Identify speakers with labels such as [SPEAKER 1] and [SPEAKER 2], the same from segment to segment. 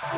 [SPEAKER 1] What's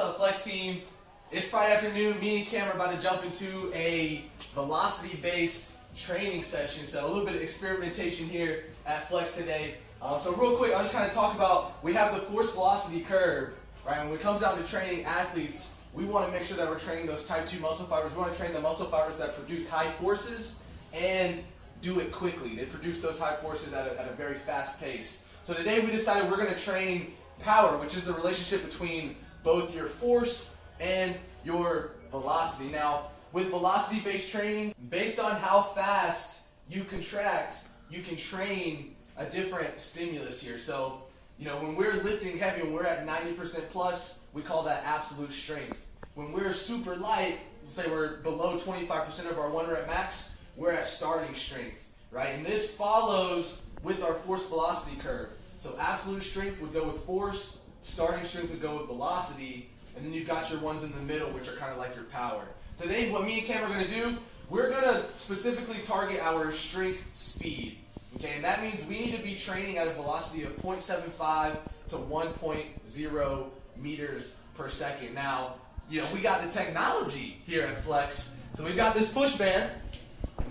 [SPEAKER 1] up, Flex Team? It's Friday afternoon. Me and Cam are about to jump into a velocity-based training session. So a little bit of experimentation here at Flex today. Uh, so real quick, I'll just kind of talk about, we have the force velocity curve, right? When it comes down to training athletes, we want to make sure that we're training those type 2 muscle fibers. We want to train the muscle fibers that produce high forces and do it quickly. They produce those high forces at a, at a very fast pace. So today we decided we're going to train power, which is the relationship between both your force and your velocity. Now, with velocity-based training, based on how fast you contract, you can train a different stimulus here. So, you know, when we're lifting heavy, when we're at 90% plus, we call that absolute strength. When we're super light, say we're below 25% of our one rep max, we're at starting strength, right? And this follows with our force velocity curve. So absolute strength would go with force, starting strength would go with velocity, and then you've got your ones in the middle, which are kind of like your power. So today, what me and Cam are going to do, we're going to specifically target our strength speed. Okay, and that means we need to be training at a velocity of 0.75 to 1.0 meters per second. Now, you know, we got the technology here at Flex. So we've got this push band.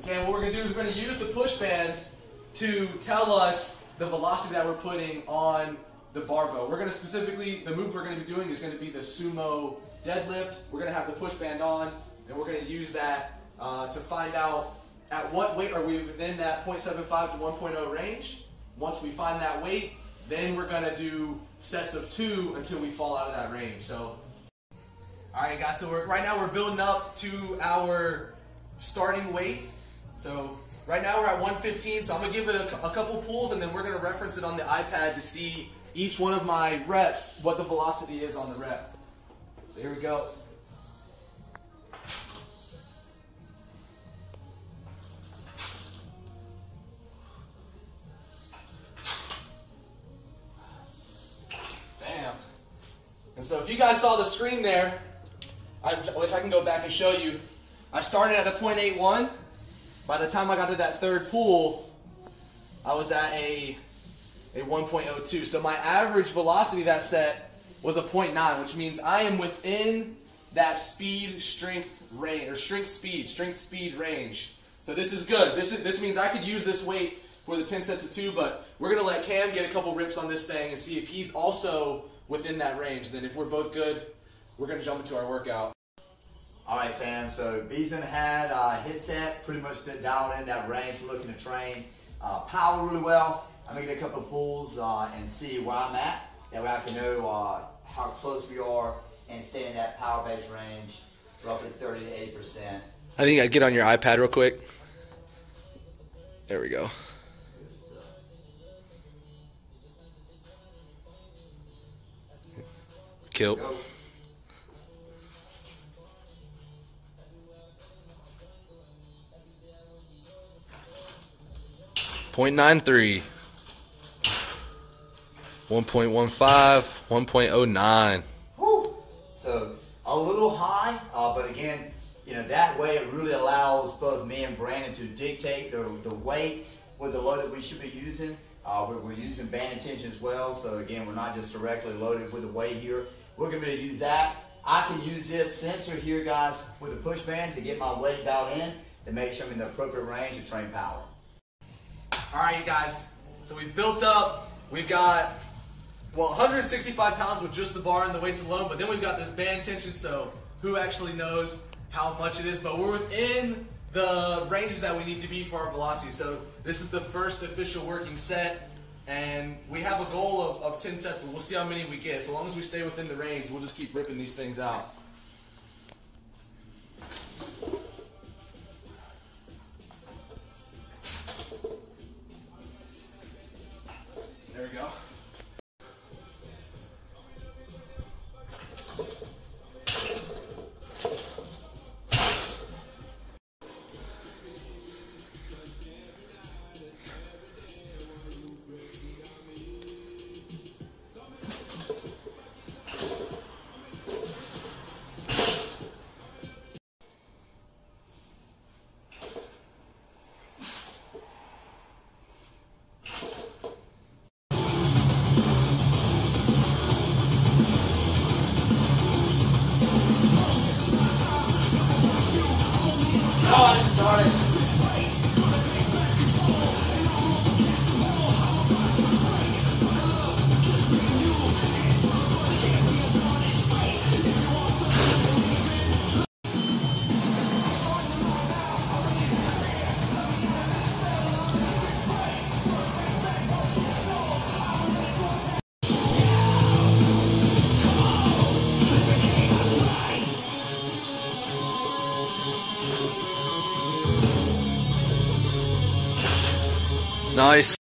[SPEAKER 1] Okay, what we're going to do is we're going to use the push band to tell us the velocity that we're putting on the barbell. We're going to specifically, the move we're going to be doing is going to be the sumo deadlift. We're going to have the push band on, and we're going to use that uh, to find out at what weight are we within that 0.75 to 1.0 range. Once we find that weight, then we're going to do sets of two until we fall out of that range. So, all right, guys. So right now we're building up to our starting weight. So right now we're at 115. So I'm gonna give it a, a couple pulls, and then we're gonna reference it on the iPad to see each one of my reps what the velocity is on the rep. So here we go. Bam. And so if you guys saw the screen there, I, which I can go back and show you, I started at a 0.81. By the time I got to that third pull, I was at a, a 1.02. So my average velocity that set was a 0.9, which means I am within that speed strength range, or strength speed, strength speed range. So this is good. This, is, this means I could use this weight for the 10 sets of two, but we're going to let Cam get a couple rips on this thing and see if he's also within that range. Then if we're both good, we're going to jump into our workout.
[SPEAKER 2] All right, fam. So Beeson had uh, his set pretty much dialed in that range. We're looking to train uh, power really well. I'm gonna get a couple of pulls uh, and see where I'm at. That way I can know uh, how close we are and stay in that power base range, roughly 30 to 80 percent.
[SPEAKER 1] I think I'd get on your iPad real quick. There we go. Kill.
[SPEAKER 2] Go.
[SPEAKER 1] Point nine three. 1.15, 1.09.
[SPEAKER 2] Woo! So a little high, uh, but again, you know that way it really allows both me and Brandon to dictate the, the weight with the load that we should be using. Uh, we're, we're using band tension as well, so again, we're not just directly loaded with the weight here. We're going to use that. I can use this sensor here, guys, with a push band to get my weight dialed in to make sure I'm in the appropriate range to train power.
[SPEAKER 1] All right, you guys. So we've built up. We've got well 165 pounds with just the bar and the weights alone, but then we've got this band tension. So who actually knows how much it is? But we're within the ranges that we need to be for our velocity. So this is the first official working set, and we have a goal of, of 10 sets, but we'll see how many we get. So long as we stay within the range, we'll just keep ripping these things out. Nice.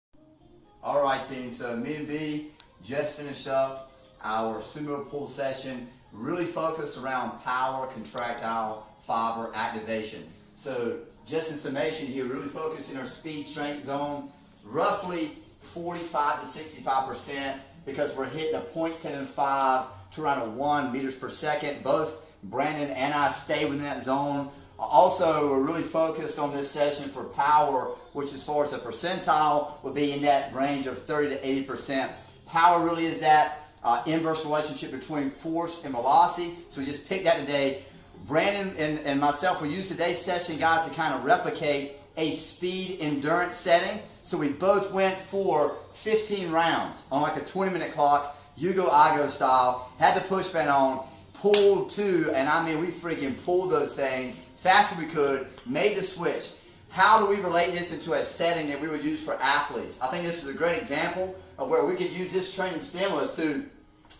[SPEAKER 2] All right, team. So me and B just finished up our sumo pull session, really focused around power, contractile, fiber activation. So just in summation here, really focusing our speed strength zone, roughly 45 to 65 percent, because we're hitting a 0.75 to around a one meters per second. Both Brandon and I stay within that zone. Also, we're really focused on this session for power, which as far as a percentile would be in that range of 30 to 80 percent. Power really is that uh, inverse relationship between force and velocity. So we just picked that today. Brandon and, and myself, we use today's session, guys, to kind of replicate a speed endurance setting. So we both went for 15 rounds on like a 20 minute clock, you go, I go style, had the push band on, pulled two, and I mean, we freaking pulled those things fast as we could, made the switch. How do we relate this into a setting that we would use for athletes? I think this is a great example of where we could use this training stimulus to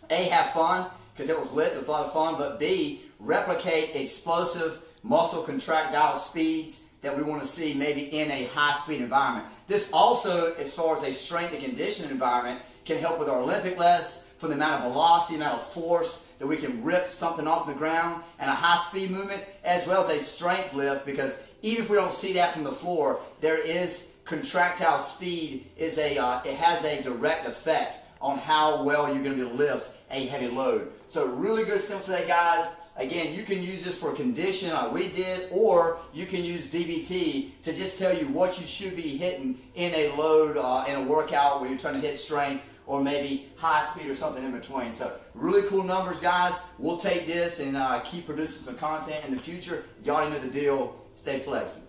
[SPEAKER 2] A, have fun, because it was lit, it was a lot of fun, but B, replicate explosive muscle contractile speeds that we want to see maybe in a high speed environment. This also, as far as a strength and conditioning environment, can help with our Olympic lifts for the amount of velocity, amount of force that we can rip something off the ground and a high speed movement, as well as a strength lift, because even if we don't see that from the floor, there is contractile speed is a uh, it has a direct effect on how well you're going to be able to lift a heavy load. So really good steps today, guys. Again, you can use this for condition like we did, or you can use VBT to just tell you what you should be hitting in a load, uh, in a workout where you're trying to hit strength or maybe high speed or something in between. So really cool numbers, guys. We'll take this and uh, keep producing some content in the future. Already know the deal. Stay flexible.